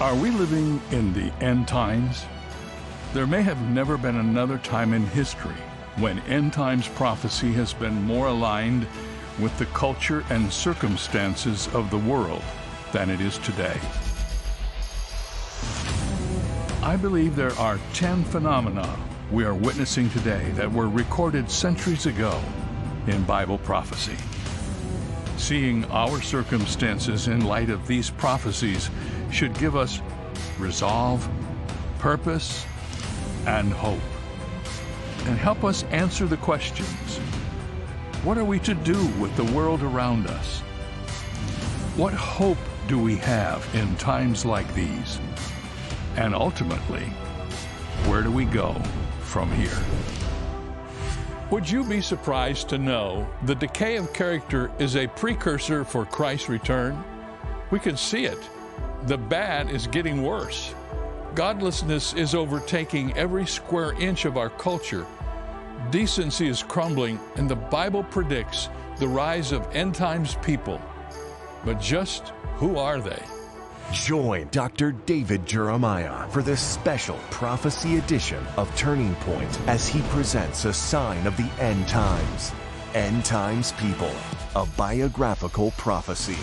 Are we living in the end times? There may have never been another time in history when end times prophecy has been more aligned with the culture and circumstances of the world than it is today. I believe there are 10 phenomena we are witnessing today that were recorded centuries ago in Bible prophecy. Seeing our circumstances in light of these prophecies should give us resolve, purpose, and hope, and help us answer the questions What are we to do with the world around us? What hope do we have in times like these? And ultimately, where do we go from here? Would you be surprised to know the decay of character is a precursor for Christ's return? We can see it the bad is getting worse. Godlessness is overtaking every square inch of our culture. Decency is crumbling, and the Bible predicts the rise of end times people. But just who are they? Join Dr. David Jeremiah for this special prophecy edition of Turning Point as he presents a sign of the end times. End Times People, a biographical prophecy.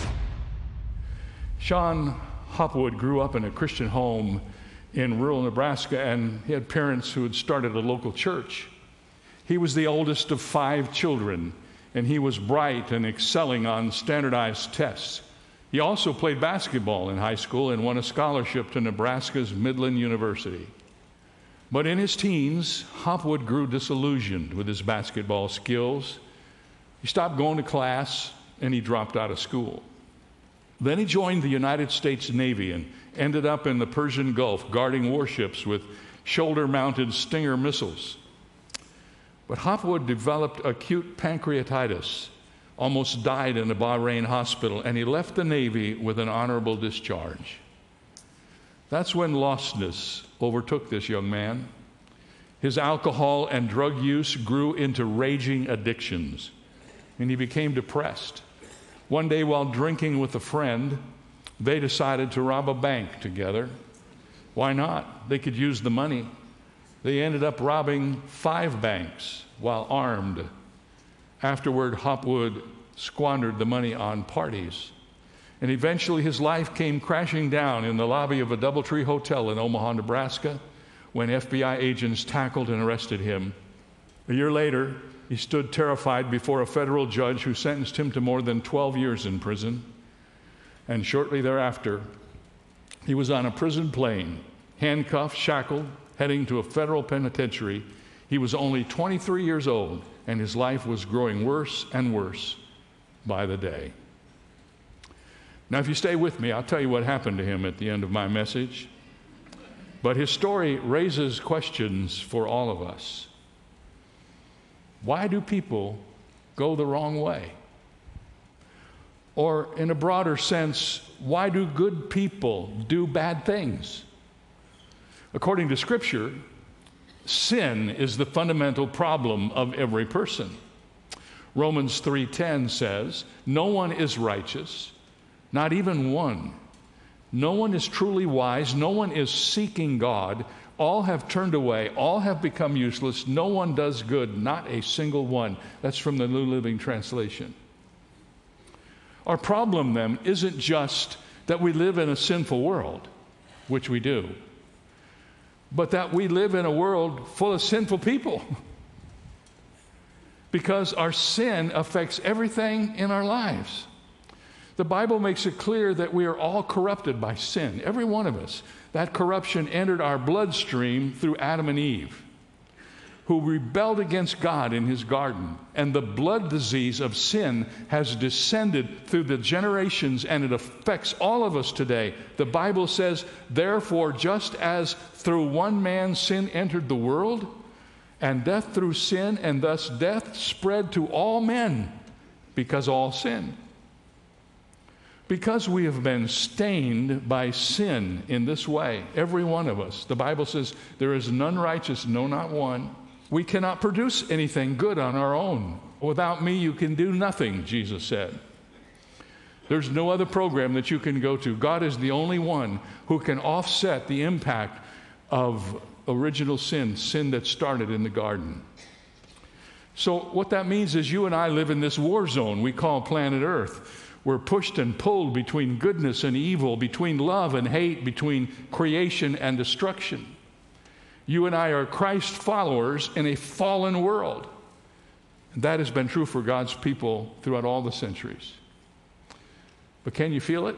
Sean Hopwood grew up in a Christian home in rural Nebraska, and he had parents who had started a local church. He was the oldest of five children, and he was bright and excelling on standardized tests. He also played basketball in high school and won a scholarship to Nebraska's Midland University. But in his teens, Hopwood grew disillusioned with his basketball skills. He stopped going to class and he dropped out of school. Then he joined the United States Navy and ended up in the Persian Gulf guarding warships with shoulder mounted Stinger missiles. But Hopwood developed acute pancreatitis, almost died in a Bahrain hospital, and he left the Navy with an honorable discharge. That's when lostness overtook this young man. His alcohol and drug use grew into raging addictions, and he became depressed. One day, while drinking with a friend, they decided to rob a bank together. Why not? They could use the money. They ended up robbing five banks while armed. Afterward, Hopwood squandered the money on parties. And eventually, his life came crashing down in the lobby of a Doubletree Hotel in Omaha, Nebraska, when FBI agents tackled and arrested him. A year later, he stood terrified before a federal judge who sentenced him to more than 12 years in prison. And shortly thereafter, he was on a prison plane, handcuffed, shackled, heading to a federal penitentiary. He was only 23 years old, and his life was growing worse and worse by the day. Now, if you stay with me, I'll tell you what happened to him at the end of my message. But his story raises questions for all of us. Why do people go the wrong way? Or, in a broader sense, why do good people do bad things? According to Scripture, sin is the fundamental problem of every person. Romans 3:10 says, "No one is righteous, not even one. No one is truly wise, no one is seeking God. All have turned away, all have become useless. No one does good, not a single one. That's from the New Living Translation. Our problem then isn't just that we live in a sinful world, which we do, but that we live in a world full of sinful people. because our sin affects everything in our lives. The Bible makes it clear that we are all corrupted by sin, every one of us. That corruption entered our bloodstream through Adam and Eve, who rebelled against God in his garden. And the blood disease of sin has descended through the generations and it affects all of us today. The Bible says, therefore, just as through one man sin entered the world, and death through sin, and thus death spread to all men because all sin. Because we have been stained by sin in this way, every one of us, the Bible says, there is none righteous, no, not one. We cannot produce anything good on our own. Without me, you can do nothing, Jesus said. There's no other program that you can go to. God is the only one who can offset the impact of original sin, sin that started in the garden. So, what that means is you and I live in this war zone we call planet Earth. We're pushed and pulled between goodness and evil, between love and hate, between creation and destruction. You and I are Christ followers in a fallen world. That has been true for God's people throughout all the centuries. But can you feel it?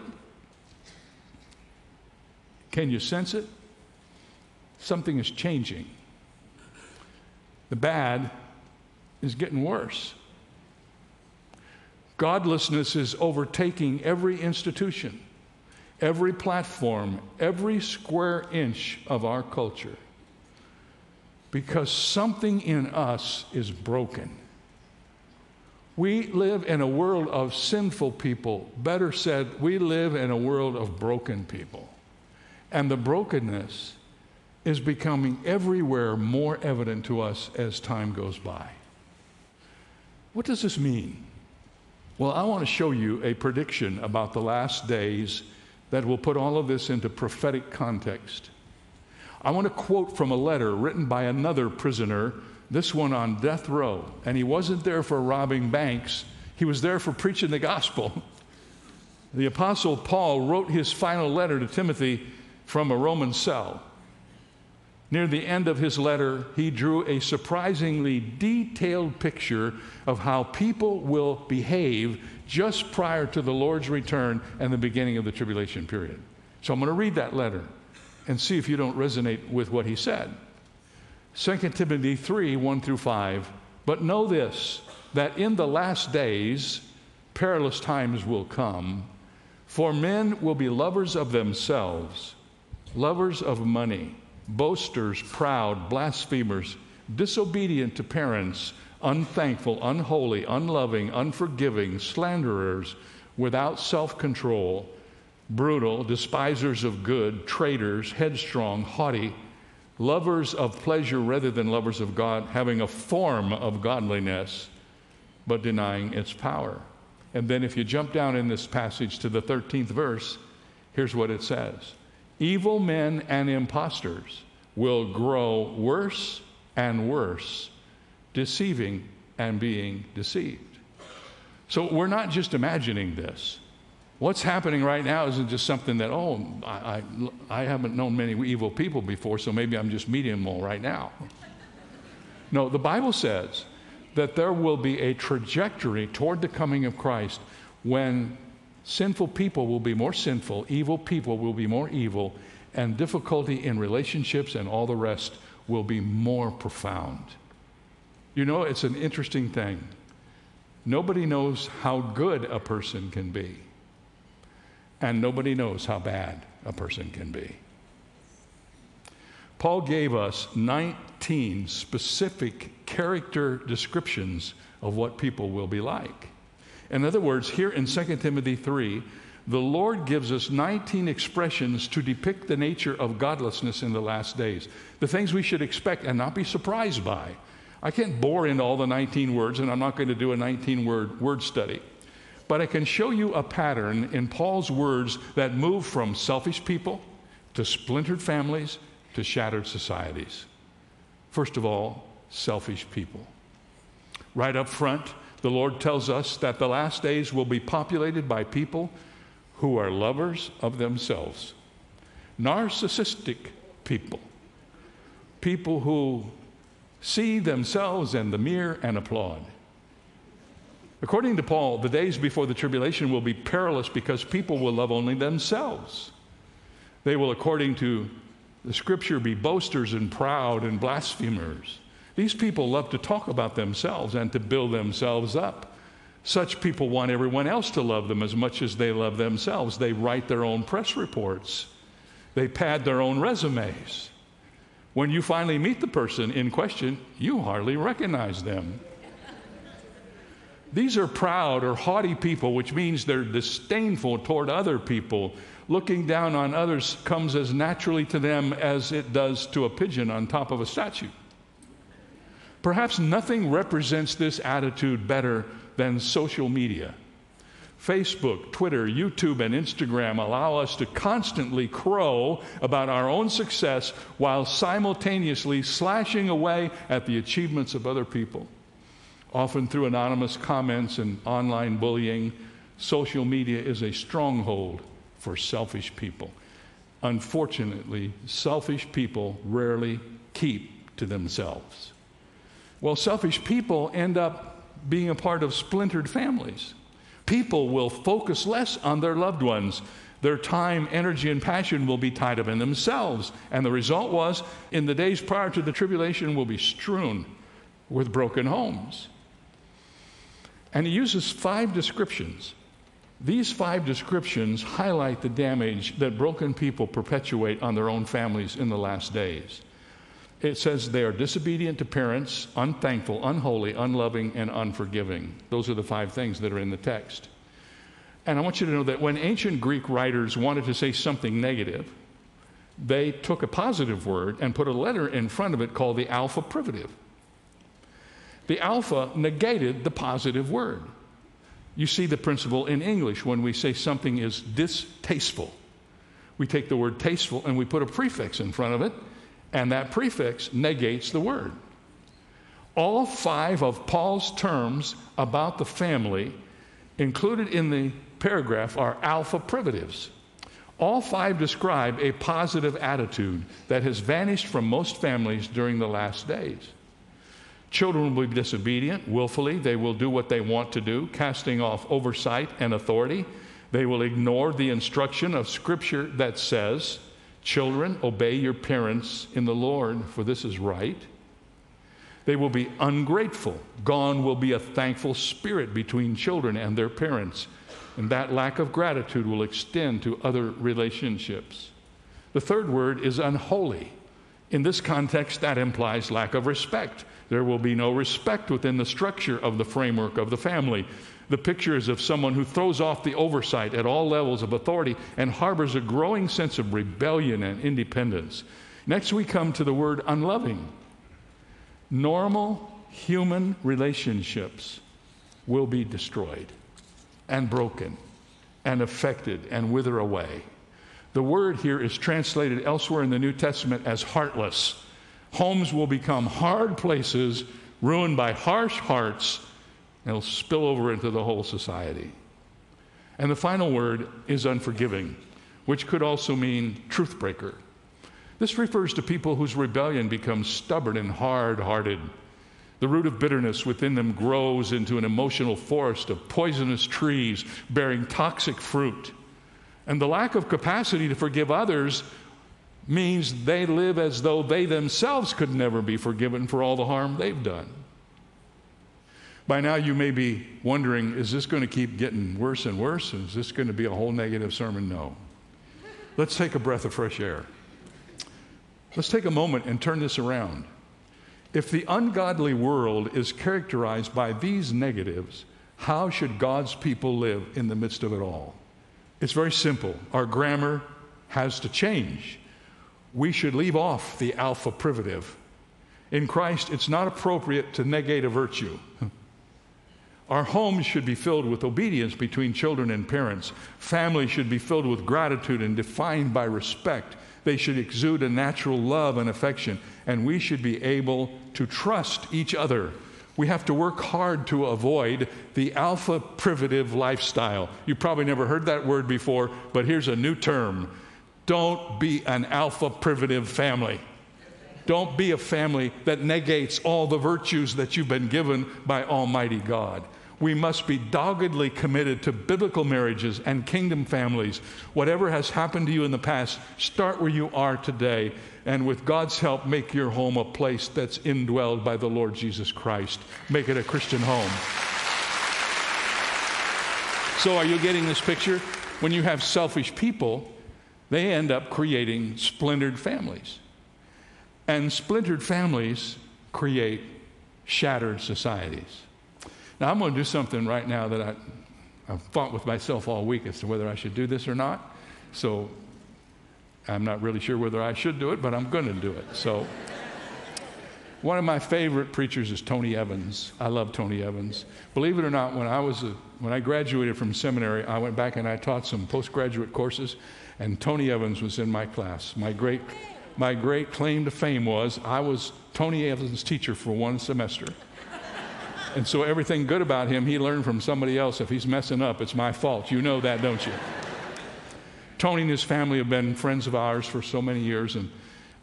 Can you sense it? Something is changing. The bad is getting worse. Godlessness is overtaking every institution, every platform, every square inch of our culture because something in us is broken. We live in a world of sinful people. Better said, we live in a world of broken people. And the brokenness is becoming everywhere more evident to us as time goes by. What does this mean? Well, I want to show you a prediction about the last days that will put all of this into prophetic context. I want to quote from a letter written by another prisoner this one on death row. And he wasn't there for robbing banks, he was there for preaching the gospel. The Apostle Paul wrote his final letter to Timothy from a Roman cell. Near the end of his letter, he drew a surprisingly detailed picture of how people will behave just prior to the Lord's return and the beginning of the tribulation period. So I'm going to read that letter and see if you don't resonate with what he said. 2 Timothy 3 1 through 5. But know this, that in the last days perilous times will come, for men will be lovers of themselves, lovers of money, boasters, proud, blasphemers, disobedient to parents, unthankful, unholy, unloving, unforgiving, slanderers, without self control, brutal, despisers of good, traitors, headstrong, haughty lovers of pleasure rather than lovers of God, having a form of godliness, but denying its power. And then if you jump down in this passage to the 13th verse, here's what it says Evil men and impostors will grow worse and worse, deceiving and being deceived. So we're not just imagining this. What's happening right now isn't just something that, oh, I, I, I, haven't known many evil people before, so maybe I'm just meeting them all right now. No, the Bible says that there will be a trajectory toward the coming of Christ when sinful people will be more sinful, evil people will be more evil, and difficulty in relationships and all the rest will be more profound. You know, it's an interesting thing. Nobody knows how good a person can be and nobody knows how bad a person can be. Paul gave us 19 specific character descriptions of what people will be like. In other words, here in 2 Timothy 3, the Lord gives us 19 expressions to depict the nature of godlessness in the last days, the things we should expect and not be surprised by. I can't bore into all the 19 words, and I'm not going to do a 19 word word study. But I can show you a pattern in Paul's words that move from selfish people to splintered families to shattered societies. First of all, selfish people. Right up front, the Lord tells us that the last days will be populated by people who are lovers of themselves, narcissistic people, people who see themselves in the mirror and applaud. According to Paul, the days before the tribulation will be perilous because people will love only themselves. They will, according to the scripture, be boasters and proud and blasphemers. These people love to talk about themselves and to build themselves up. Such people want everyone else to love them as much as they love themselves. They write their own press reports, they pad their own resumes. When you finally meet the person in question, you hardly recognize them. These are proud or haughty people, which means they're disdainful toward other people. Looking down on others comes as naturally to them as it does to a pigeon on top of a statue. Perhaps nothing represents this attitude better than social media. Facebook, Twitter, YouTube, and Instagram allow us to constantly crow about our own success while simultaneously slashing away at the achievements of other people. Often through anonymous comments and online bullying, social media is a stronghold for selfish people. Unfortunately, selfish people rarely keep to themselves. Well, selfish people end up being a part of splintered families people will focus less on their loved ones. Their time, energy, and passion will be tied up in themselves. And the result was, in the days prior to the tribulation, will be strewn with broken homes. And he uses five descriptions. These five descriptions highlight the damage that broken people perpetuate on their own families in the last days it says they are disobedient to parents, unthankful, unholy, unloving, and unforgiving. Those are the five things that are in the text. And I want you to know that when ancient Greek writers wanted to say something negative, they took a positive word and put a letter in front of it called the alpha privative. The alpha negated the positive word. You see the principle in English when we say something is distasteful. We take the word tasteful and we put a prefix in front of it and that prefix negates the word. All five of Paul's terms about the family included in the paragraph are alpha privatives. All five describe a positive attitude that has vanished from most families during the last days. Children will be disobedient willfully. They will do what they want to do, casting off oversight and authority. They will ignore the instruction of Scripture that says, Children, obey your parents in the Lord, for this is right. They will be ungrateful. Gone will be a thankful spirit between children and their parents. And that lack of gratitude will extend to other relationships. The third word is unholy. In this context, that implies lack of respect. There will be no respect within the structure of the framework of the family. The picture is of someone who throws off the oversight at all levels of authority and harbors a growing sense of rebellion and independence. Next, we come to the word unloving. Normal human relationships will be destroyed and broken and affected and wither away. The word here is translated elsewhere in the New Testament as heartless. Homes will become hard places ruined by harsh hearts and it'll spill over into the whole society. And the final word is unforgiving, which could also mean truth breaker. This refers to people whose rebellion becomes stubborn and hard hearted. The root of bitterness within them grows into an emotional forest of poisonous trees bearing toxic fruit. And the lack of capacity to forgive others means they live as though they themselves could never be forgiven for all the harm they've done. By now, you may be wondering is this going to keep getting worse and worse? Is this going to be a whole negative sermon? No. Let's take a breath of fresh air. Let's take a moment and turn this around. If the ungodly world is characterized by these negatives, how should God's people live in the midst of it all? It's very simple. Our grammar has to change. We should leave off the alpha privative. In Christ, it's not appropriate to negate a virtue. Our homes should be filled with obedience between children and parents. Families should be filled with gratitude and defined by respect. They should exude a natural love and affection, and we should be able to trust each other. We have to work hard to avoid the alpha privative lifestyle. You probably never heard that word before, but here's a new term. Don't be an alpha privative family. Don't be a family that negates all the virtues that you've been given by Almighty God we must be doggedly committed to biblical marriages and kingdom families. Whatever has happened to you in the past, start where you are today. And with God's help, make your home a place that's indwelled by the Lord Jesus Christ. Make it a Christian home. So, are you getting this picture? When you have selfish people, they end up creating splintered families. And splintered families create shattered societies. Now, I'm going to do something right now that I, I've fought with myself all week as to whether I should do this or not. So I'm not really sure whether I should do it, but I'm going to do it. So One of my favorite preachers is Tony Evans. I love Tony Evans. Believe it or not, when I was a, when I graduated from seminary, I went back and I taught some postgraduate courses, and Tony Evans was in my class. My great my great claim to fame was I was Tony Evans' teacher for one semester. And so everything good about him, he learned from somebody else. If he's messing up, it's my fault. You know that, don't you? Tony and his family have been friends of ours for so many years, and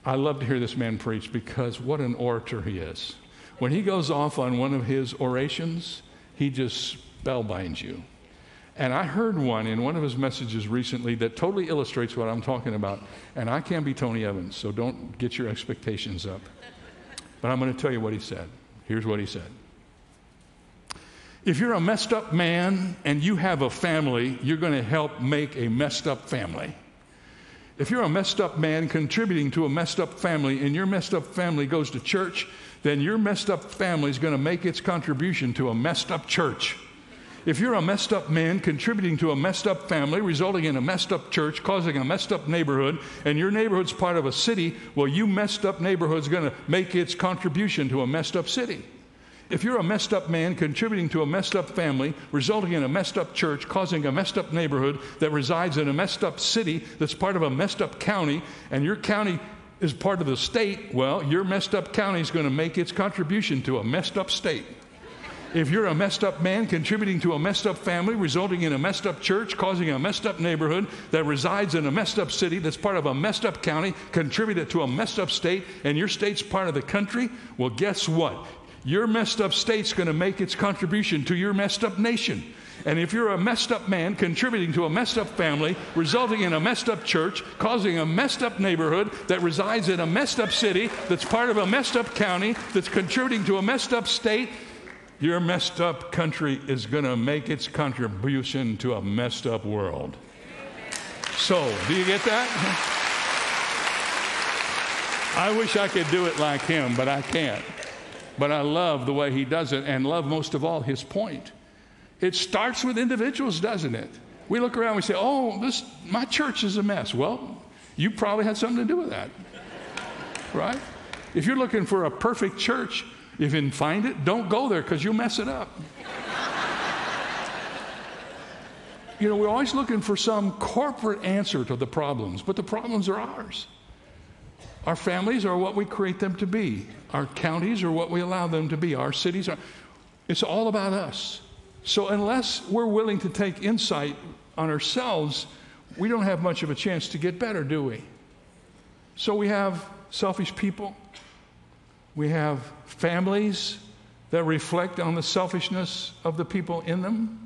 I love to hear this man preach because what an orator he is. When he goes off on one of his orations, he just spellbinds you. And I heard one in one of his messages recently that totally illustrates what I'm talking about. And I can't be Tony Evans, so don't get your expectations up. But I'm going to tell you what he said. Here's what he said If you're a messed up man and you have a family, you're going to help make a messed up family. If you're a messed up man contributing to a messed up family and your messed up family goes to church, then your messed up family is going to make its contribution to a messed up church. If you're a messed up man contributing to a messed up family, resulting in a messed up church, causing a messed up neighborhood, and your neighborhood's part of a city, well, you messed up neighborhood's going to make its contribution to a messed up city. If you're a messed up man contributing to a messed up family, resulting in a messed up church, causing a messed up neighborhood that resides in a messed up city that's part of a messed up county, and your county is part of the state, well, your messed up county is going to make its contribution to a messed up state. If you're a messed up man contributing to a messed up family, resulting in a messed up church, causing a messed up neighborhood that resides in a messed up city that's part of a messed up county, contributed to a messed up state, and your state's part of the country, well, guess what? Your messed up state's going to make its contribution to your messed up nation. And if you're a messed up man contributing to a messed up family, resulting in a messed up church, causing a messed up neighborhood that resides in a messed up city, that's part of a messed up county, that's contributing to a messed up state, your messed up country is going to make its contribution to a messed up world. So, do you get that? I wish I could do it like him, but I can't. But I love the way he does it and love most of all his point. It starts with individuals, doesn't it? We look around we say, "Oh, this my church is a mess." Well, you probably had something to do with that. Right? If you're looking for a perfect church, if you can find it, don't go there because you'll mess it up. you know, we're always looking for some corporate answer to the problems, but the problems are ours. Our families are what we create them to be. Our counties are what we allow them to be. Our cities are. It's all about us. So, unless we're willing to take insight on ourselves, we don't have much of a chance to get better, do we? So, we have selfish people, we have families that reflect on the selfishness of the people in them.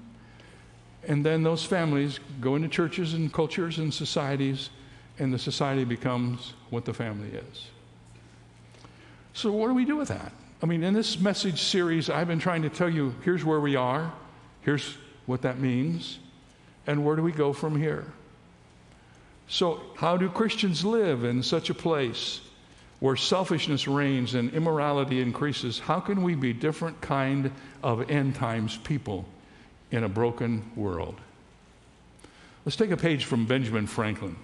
And then those families go into churches and cultures and societies, and the society becomes what the family is. So, what do we do with that? I mean, in this message series, I've been trying to tell you here's where we are, here's what that means, and where do we go from here? So, how do Christians live in such a place? where selfishness reigns and immorality increases, how can we be different kind of end times people in a broken world? Let's take a page from Benjamin Franklin.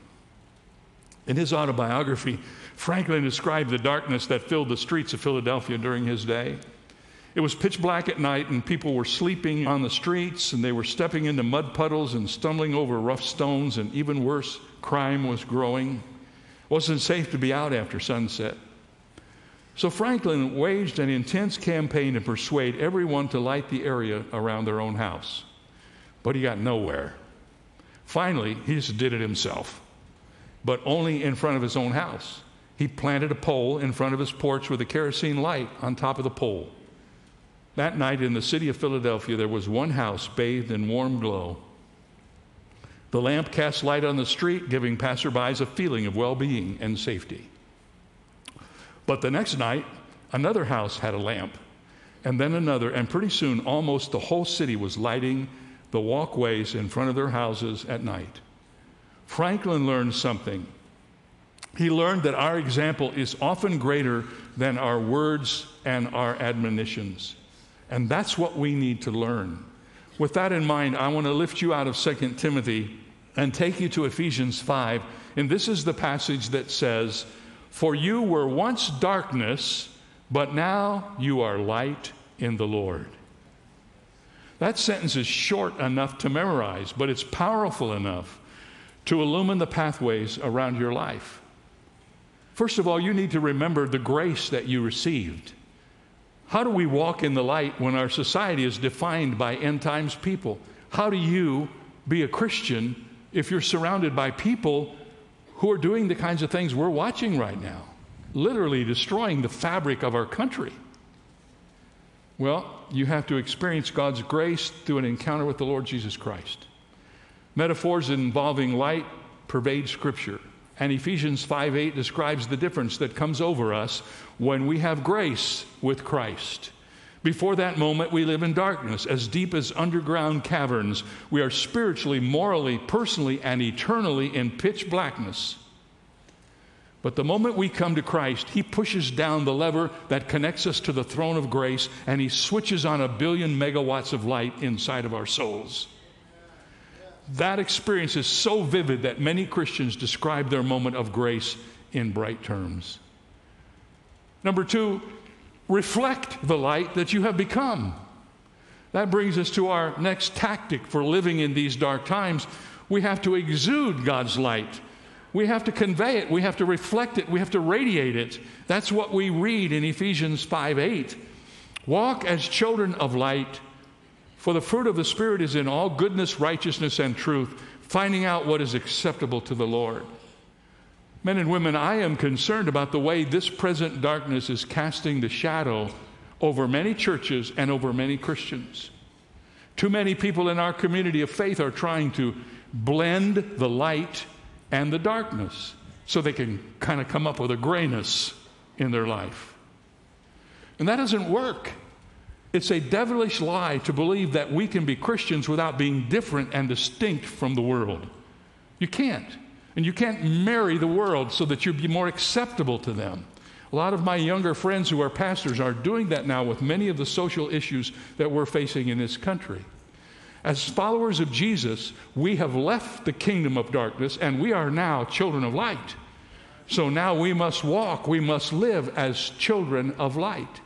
In his autobiography, Franklin described the darkness that filled the streets of Philadelphia during his day. It was pitch black at night, and people were sleeping on the streets, and they were stepping into mud puddles and stumbling over rough stones, and even worse, crime was growing It wasn't safe to be out after sunset. So Franklin waged an intense campaign to persuade everyone to light the area around their own house. But he got nowhere. Finally, he just did it himself, but only in front of his own house. He planted a pole in front of his porch with a kerosene light on top of the pole. That night in the city of Philadelphia, there was one house bathed in warm glow. The lamp cast light on the street, giving passerbys a feeling of well being and safety. But the next night, another house had a lamp, and then another, and pretty soon almost the whole city was lighting the walkways in front of their houses at night. Franklin learned something. He learned that our example is often greater than our words and our admonitions. And that's what we need to learn. With that in mind, I want to lift you out of 2 Timothy and take you to Ephesians 5. And this is the passage that says, For you were once darkness, but now you are light in the Lord. That sentence is short enough to memorize, but it's powerful enough to illumine the pathways around your life. First of all, you need to remember the grace that you received. How do we walk in the light when our society is defined by end times people? How do you be a Christian if you're surrounded by people who are doing the kinds of things we're watching right now, literally destroying the fabric of our country? Well, you have to experience God's grace through an encounter with the Lord Jesus Christ. Metaphors involving light pervade Scripture. And Ephesians 5 8 describes the difference that comes over us when we have grace with Christ. Before that moment, we live in darkness, as deep as underground caverns. We are spiritually, morally, personally, and eternally in pitch blackness. But the moment we come to Christ, He pushes down the lever that connects us to the throne of grace, and He switches on a billion megawatts of light inside of our souls. That experience is so vivid that many Christians describe their moment of grace in bright terms. Number two, reflect the light that you have become. That brings us to our next tactic for living in these dark times. We have to exude God's light. We have to convey it. We have to reflect it. We have to radiate it. That's what we read in Ephesians 5 8. Walk as children of light for the fruit of the Spirit is in all goodness, righteousness, and truth, finding out what is acceptable to the Lord. Men and women, I am concerned about the way this present darkness is casting the shadow over many churches and over many Christians. Too many people in our community of faith are trying to blend the light and the darkness so they can kind of come up with a grayness in their life. And that doesn't work. It's a devilish lie to believe that we can be Christians without being different and distinct from the world. You can't. And you can't marry the world so that you'd be more acceptable to them. A lot of my younger friends who are pastors are doing that now with many of the social issues that we're facing in this country. As followers of Jesus, we have left the kingdom of darkness and we are now children of light. So now we must walk, we must live as children of light.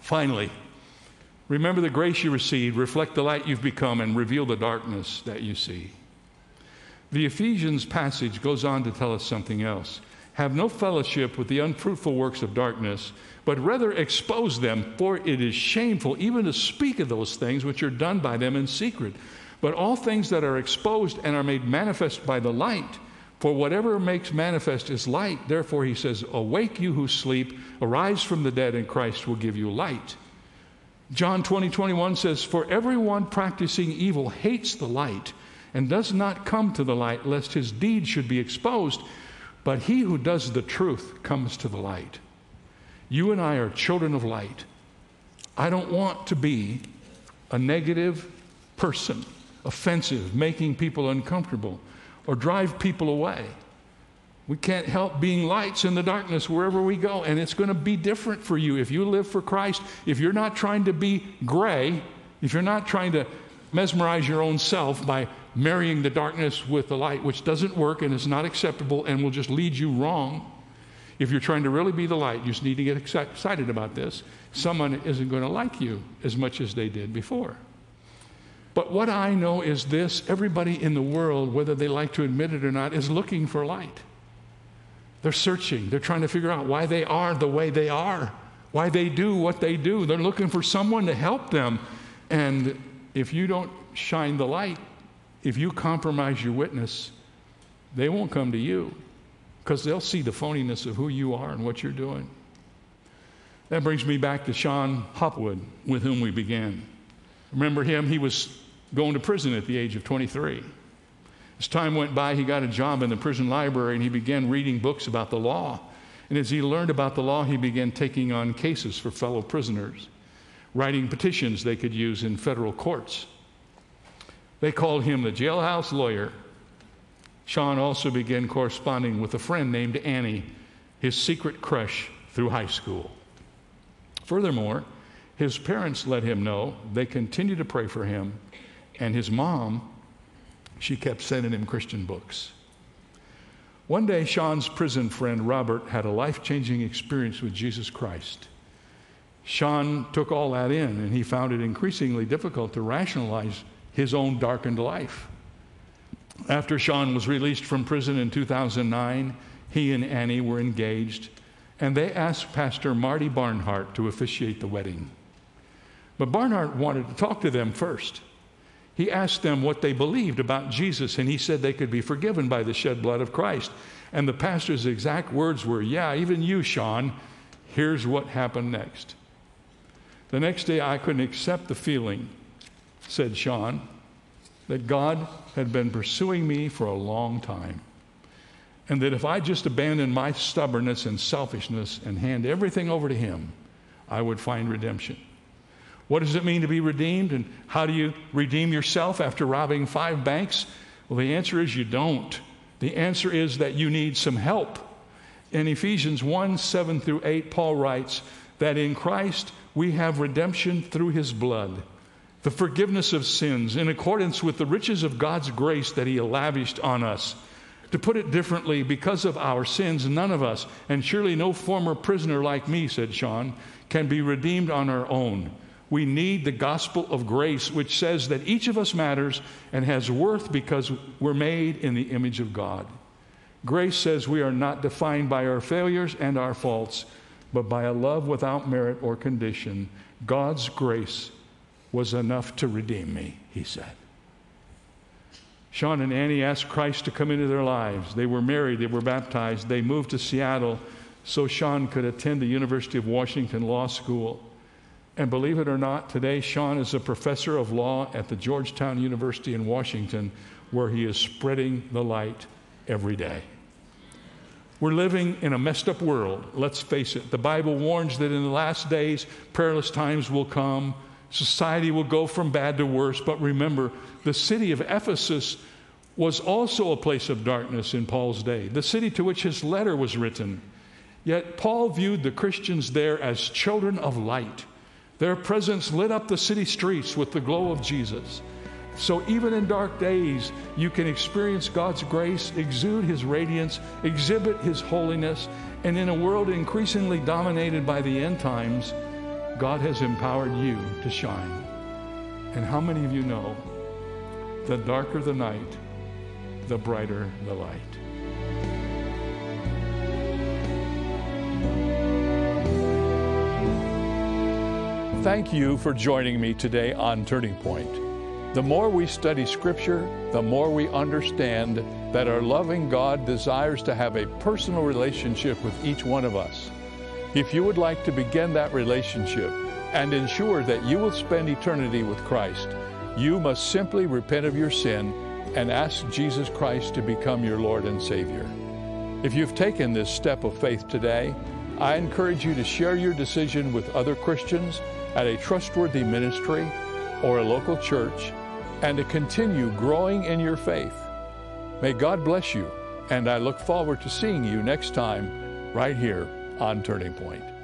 Finally, remember the grace you received, reflect the light you've become, and reveal the darkness that you see. The Ephesians passage goes on to tell us something else. Have no fellowship with the unfruitful works of darkness, but rather expose them, for it is shameful even to speak of those things which are done by them in secret. But all things that are exposed and are made manifest by the light, for whatever makes manifest is light. Therefore, he says, Awake, you who sleep, arise from the dead, and Christ will give you light. John 20, 21 says, For everyone practicing evil hates the light and does not come to the light, lest his deeds should be exposed. But he who does the truth comes to the light. You and I are children of light. I don't want to be a negative person, offensive, making people uncomfortable or drive people away. We can't help being lights in the darkness wherever we go, and it's going to be different for you if you live for Christ. If you're not trying to be gray, if you're not trying to mesmerize your own self by marrying the darkness with the light, which doesn't work and is not acceptable and will just lead you wrong. If you're trying to really be the light, you just need to get excited about this. Someone isn't going to like you as much as they did before. But what I know is this everybody in the world, whether they like to admit it or not, is looking for light. They're searching, they're trying to figure out why they are the way they are, why they do what they do. They're looking for someone to help them. And if you don't shine the light, if you compromise your witness, they won't come to you because they'll see the phoniness of who you are and what you're doing. That brings me back to Sean Hopwood, with whom we began. Remember him? He was going to prison at the age of 23. As time went by, he got a job in the prison library and he began reading books about the law. And as he learned about the law, he began taking on cases for fellow prisoners, writing petitions they could use in federal courts. They called him the jailhouse lawyer. Sean also began corresponding with a friend named Annie, his secret crush through high school. Furthermore, his parents let him know. They continued to pray for him. And his mom, she kept sending him Christian books. One day, Sean's prison friend Robert had a life changing experience with Jesus Christ. Sean took all that in and he found it increasingly difficult to rationalize his own darkened life. After Sean was released from prison in 2009, he and Annie were engaged, and they asked Pastor Marty Barnhart to officiate the wedding. But Barnhart wanted to talk to them first. He asked them what they believed about Jesus, and he said they could be forgiven by the shed blood of Christ. And the pastor's exact words were, Yeah, even you, Sean, here's what happened next. The next day, I couldn't accept the feeling, said Sean, that God had been pursuing me for a long time. And that if I just abandoned my stubbornness and selfishness and hand everything over to Him, I would find redemption. What does it mean to be redeemed? And how do you redeem yourself after robbing five banks? Well, the answer is you don't. The answer is that you need some help. In Ephesians 1 7 through 8, Paul writes that in Christ we have redemption through his blood, the forgiveness of sins in accordance with the riches of God's grace that he lavished on us. To put it differently, because of our sins, none of us, and surely no former prisoner like me, said Sean, can be redeemed on our own. We need the gospel of grace, which says that each of us matters and has worth because we're made in the image of God. Grace says we are not defined by our failures and our faults, but by a love without merit or condition. God's grace was enough to redeem me, he said. Sean and Annie asked Christ to come into their lives. They were married, they were baptized, they moved to Seattle so Sean could attend the University of Washington Law School. And believe it or not, today Sean is a professor of law at the Georgetown University in Washington, where he is spreading the light every day. We're living in a messed up world, let's face it. The Bible warns that in the last days, perilous times will come. Society will go from bad to worse. But remember, the city of Ephesus was also a place of darkness in Paul's day, the city to which his letter was written. Yet Paul viewed the Christians there as children of light. Their presence lit up the city streets with the glow of Jesus. So even in dark days, you can experience God's grace, exude His radiance, exhibit His holiness, and in a world increasingly dominated by the end times, God has empowered you to shine. And how many of you know the darker the night, the brighter the light? Thank you for joining me today on Turning Point. The more we study Scripture, the more we understand that our loving God desires to have a personal relationship with each one of us. If you would like to begin that relationship and ensure that you will spend eternity with Christ, you must simply repent of your sin and ask Jesus Christ to become your Lord and Savior. If you've taken this step of faith today, I encourage you to share your decision with other Christians at a trustworthy ministry or a local church and to continue growing in your faith. May God bless you, and I look forward to seeing you next time right here on Turning Point.